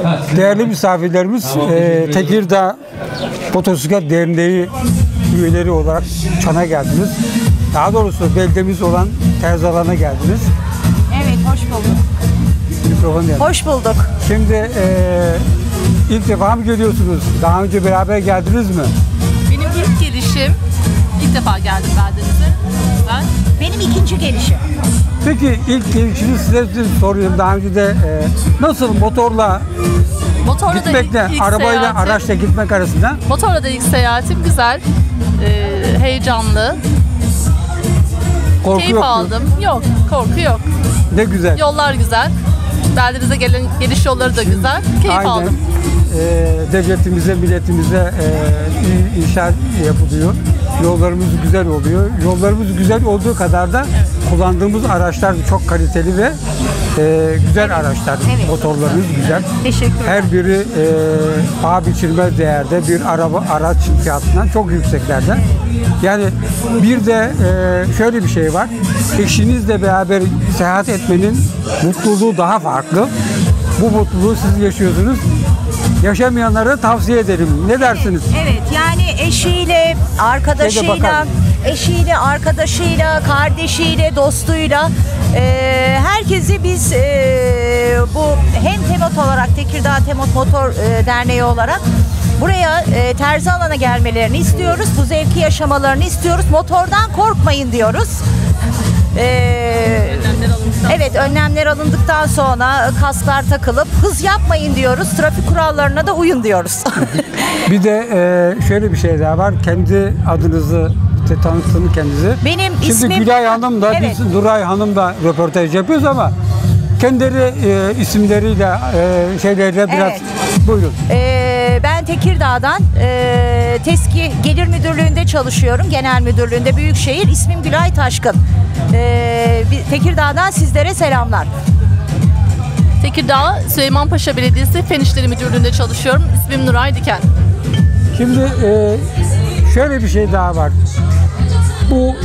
Değerli misafirlerimiz, e, Tekirdağ Motosiklet Derneği üyeleri olarak Çan'a geldiniz. Daha doğrusu beldemiz olan Terzalan'a geldiniz. Evet, hoş bulduk. Mikrofon geldi. Hoş bulduk. Şimdi e, ilk defa mı geliyorsunuz? Daha önce beraber geldiniz mi? Benim ilk gelişim, ilk defa geldim Berdenize. Ben Benim ikinci gelişim. Peki ilk gelişini size sorayım. Daha önce de e, nasıl motorla motorla da ilk, gitmekle, ilk arabayla, seyahatim, araçla gitmek arasında motorla da ilk seyahatim güzel, e, heyecanlı, korku keyif yok. aldım. Yok, korku yok. Ne güzel. Yollar güzel. Berdenize gelen geliş yolları da güzel. Keyif Aynen. aldım. E, devletimize, milletimize e, inşaat yapılıyor. Yollarımız güzel oluyor. Yollarımız güzel olduğu kadar da kullandığımız araçlar çok kaliteli ve e, güzel araçlar. Evet. Motorlarımız güzel. Teşekkürler. Her biri e, paha biçilmez değerde bir araba araç fiyatından çok yükseklerde. Yani bir de e, şöyle bir şey var. Eşinizle beraber seyahat etmenin mutluluğu daha farklı. Bu mutluluğu siz yaşıyorsunuz. Yaşamayanlara tavsiye ederim. Ne dersiniz? Evet, yani eşiyle, arkadaşıyla. Eşiyle, arkadaşıyla, kardeşiyle, dostuyla e, herkesi biz e, bu hem Temot olarak Tekirdağ Temot Motor e, Derneği olarak buraya e, terzi alana gelmelerini istiyoruz. Bu zevki yaşamalarını istiyoruz. Motordan korkmayın diyoruz. E, alındıktan Evet önlemler alındıktan sonra kasklar takılıp hız yapmayın diyoruz. Trafik kurallarına da uyun diyoruz. Bir de e, şöyle bir şey daha var. Kendi adınızı te- tanıtın kendinizi. Benim Şimdi ismim- Gülay Hanım da Evet. biz Nuray Hanım da röportaj yapıyoruz ama kendileri e, isimleriyle e, şeyleriyle biraz Evet. buyurun. Ee, ben Tekirdağ'dan e, TESKİ Gelir Müdürlüğü'nde çalışıyorum. Genel Müdürlüğü'nde Büyükşehir. İsmim Gülay Taşkın. Ee, Tekirdağ'dan sizlere selamlar. Tekirdağ Süleymanpaşa Belediyesi Fen İşleri Müdürlüğü'nde çalışıyorum. İsmim Nuray Diken. Şimdi e, şöyle bir şey daha var. Bu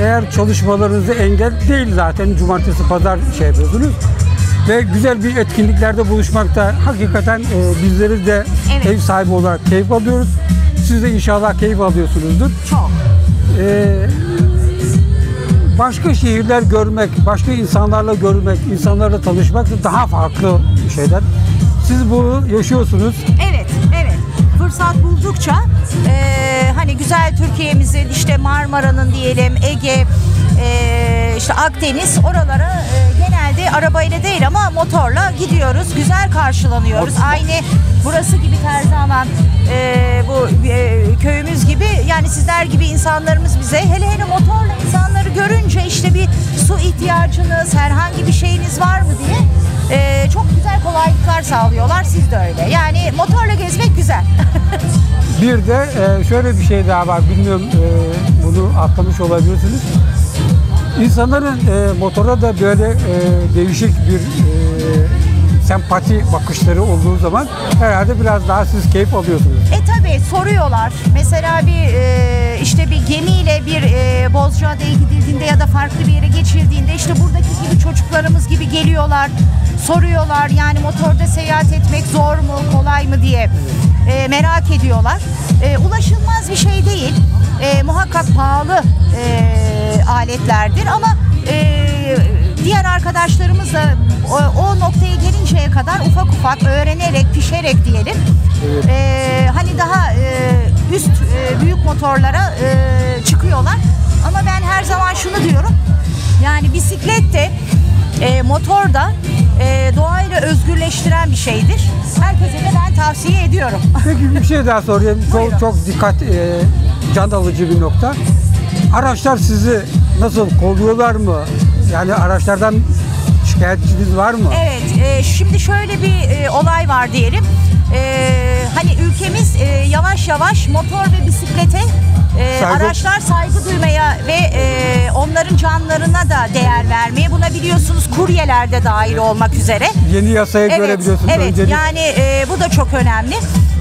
eğer çalışmalarınızı engel değil zaten cumartesi pazar şey yapıyorsunuz. Ve güzel bir etkinliklerde buluşmakta hakikaten e, bizleri de Evet. ev sahibi olarak keyif alıyoruz. Siz de inşallah keyif alıyorsunuzdur. Çok. E, başka şehirler görmek, başka insanlarla görmek, insanlarla tanışmak da daha farklı şeyler. Siz bunu yaşıyorsunuz. Evet, evet. Fırsat buldukça e, güzel Türkiye'mizin işte Marmara'nın diyelim Ege, e, işte Akdeniz oralara e, genelde arabayla değil ama motorla gidiyoruz. Güzel karşılanıyoruz. Aynı burası gibi Terzaman e, bu e, köyümüz gibi yani sizler gibi insanlarımız bize hele hele motorla insanları görünce işte bir su ihtiyacınız herhangi bir şeyiniz var mı diye e, çok güzel kolaylıklar sağlıyorlar. Siz de öyle. Yani motorla gezmek güzel. Bir de e, şöyle bir şey daha var. Bilmiyorum e, bunu atlamış olabilirsiniz. İnsanların e, motora da böyle değişik bir sempati bakışları olduğu zaman herhalde biraz daha siz keyif alıyorsunuz. E tabi soruyorlar. Mesela bir e, işte bir gemiyle bir e, Bozcaada'ya gidildiğinde ya da farklı bir yere geçildiğinde işte buradaki gibi çocuklarımız gibi geliyorlar. Soruyorlar yani motorda seyahat etmek zor mu, kolay mı diye e, merak ediyorlar. E, ulaşılmaz bir şey değil. E, muhakkak pahalı e, aletlerdir ama e, diğer arkadaşlarımız da o, o noktaya gelinceye kadar ufak ufak öğrenerek, pişerek diyelim. e, hani daha e, üst e, büyük motorlara e, çıkıyorlar. Ama ben her zaman şunu diyorum. Yani bisiklet de e, motor da e, doğayla özgürleştiren bir şeydir. Herkese de ben tavsiye ediyorum. Peki bir şey daha sorayım. Buyurun. Çok çok dikkat e, can alıcı bir nokta. Araçlar sizi nasıl kolluyorlar mı? Yani araçlardan şikayetçiniz var mı? Evet, e, şimdi şöyle bir e, olay var diyelim. E, hani ülkemiz e, yavaş yavaş motor ve bisiklete e, Saygı- araçlar saygı duymaya ve e, onların canlarına da değer vermeye buna biliyorsunuz kuryeler de dahil olmak üzere. Yeni yasaya göre Evet, biliyorsunuz evet. öncelik Yani e, bu da çok önemli.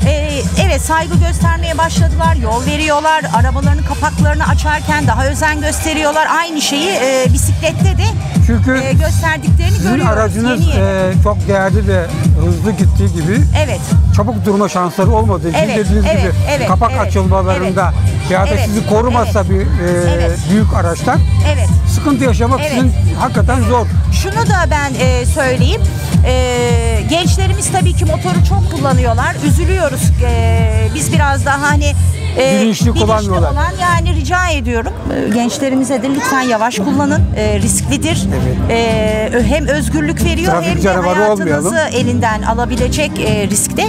E, evet saygı göstermeye başladılar, yol veriyorlar, arabalarının kapaklarını açarken daha özen gösteriyorlar. Aynı şeyi e, bisiklette de Çünkü e, gösterdiklerini sizin görüyoruz. aracınız Yeni yeni. e, çok değerli ve hızlı gittiği gibi evet. çabuk durma şansları olmadığı için Evet, dediğiniz evet, gibi evet, kapak evet, açılmalarında ya da Evet, sizi korumazsa evet, bir e, evet. büyük araçlar Evet. sıkıntı yaşamak Evet. sizin hakikaten zor. Şunu da ben e, söyleyeyim. E, gençlerimiz tabii ki motoru çok kullanıyorlar. Üzülüyoruz. E, biz biraz daha hani e, Bilinçli kullanmıyorlar. olan yani rica ediyorum e, gençlerimize de lütfen yavaş kullanın. E, risklidir. E, ö- hem özgürlük veriyor Trafik hem de canavarı hayatınızı olmayalım. elinden alabilecek e, riskte.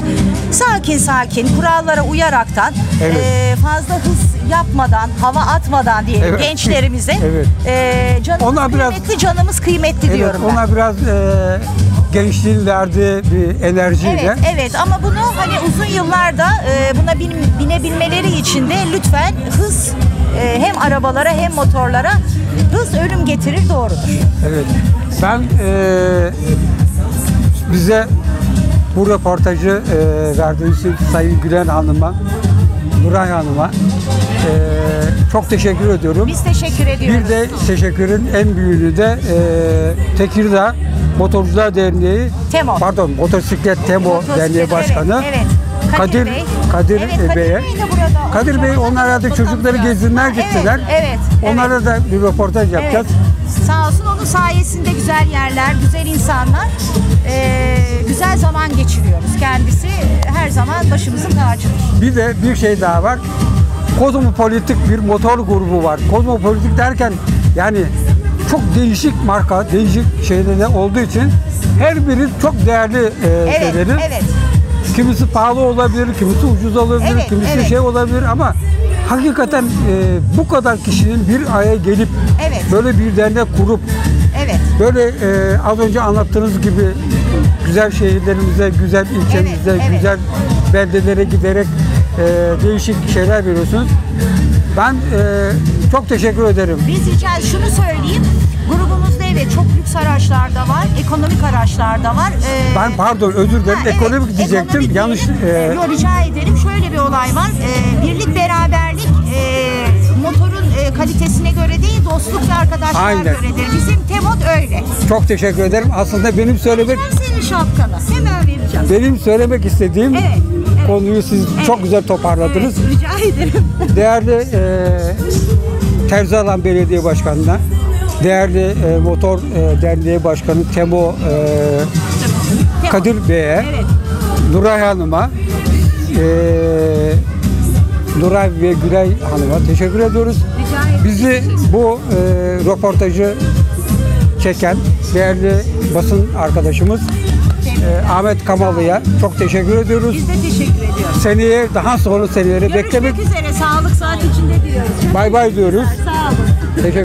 Sakin sakin kurallara uyaraktan Evet. e, fazla hız yapmadan, hava atmadan diyelim Evet. gençlerimize. Evet. E, canımız Onlar biraz- kıymetli, canımız kıymetli Evet, diyorum ben. ona biraz e, gençliğin verdiği bir enerjiyle Evet, evet ama bunu hani uzun yıllarda e, buna bin, binebilmeleri için de lütfen hız e, hem arabalara hem motorlara hız ölüm getirir doğrudur. Evet. Ben eee, bize bu röportajı verdiğiniz için Sayın Gülen Hanım'a, Nuray Hanım'a eee, çok teşekkür ediyorum. Biz teşekkür ediyoruz. Bir de teşekkürün en büyüğünü de eee Tekirdağ Motorcular Derneği, Temo. pardon Motosiklet Temo Motosiklet, Derneği evet, Başkanı evet. Kadir Kadir, Bey. Kadir Evet, Kadir Bey'e. Bey de burada. Kadir Bey onlar herhalde çocukları gezdirmeye Evet, gittiler. evet, Onlara da bir röportaj yapacağız. Evet. Sağ olsun onun sayesinde güzel yerler, güzel insanlar, e, güzel zaman geçiriyoruz. Kendisi her zaman başımızın tacıdır. Bir de bir şey daha var. Kozmopolitik bir motor grubu var. Kozmopolitik derken yani çok değişik marka, değişik şeyleri olduğu için her biri çok değerli e, Evet, şeyleri. evet. Kimisi pahalı olabilir, kimisi ucuz olabilir, Evet, kimisi evet. şey olabilir ama hakikaten e, bu kadar kişinin bir aya gelip Evet. böyle bir dernek kurup Evet. Böyle e, az önce anlattığınız gibi güzel şehirlerimize, güzel ilçemize, Evet, evet. güzel beldelere giderek e, değişik şeyler veriyorsunuz. Ben e, çok teşekkür ederim. Biz rica şunu söyleyeyim. Grubumuzda evet çok lüks araçlar da var, ekonomik araçlar da var. Ee, Ben pardon özür dilerim ha, evet, ekonomik diyecektim. ekonomik Yanlış e, Ee, yo, rica ederim. Şöyle bir olay var. Ee, birlik beraberlik e, motorun e, kalitesine göre değil, dostluk ve arkadaşlığa Aynen. göredir. Bizim temot öyle. çok teşekkür ederim. Aslında benim söylemek Ben senin şapkanı hemen vereceğim. benim söylemek istediğim Evet, evet. Konuyu siz çok güzel toparladınız. Evet, rica ederim. Değerli e, Terzalan Belediye Başkanı'na, değerli e, Motor e, Derneği Başkanı Temo e, Kadir Bey'e, Evet. Nuray Hanım'a, e, Nuray ve Gülay Hanım'a teşekkür ediyoruz. Rica ederim. Bizi bu e, röportajı çeken değerli basın arkadaşımız e, Ahmet Kamalı'ya çok teşekkür ediyoruz. Biz de teşekkür ediyoruz. Seneye daha sonra beklemek Görüşmek üzere. Sağlık saat içinde diyoruz. bay bay diyoruz. Sağ olun. Teşekkür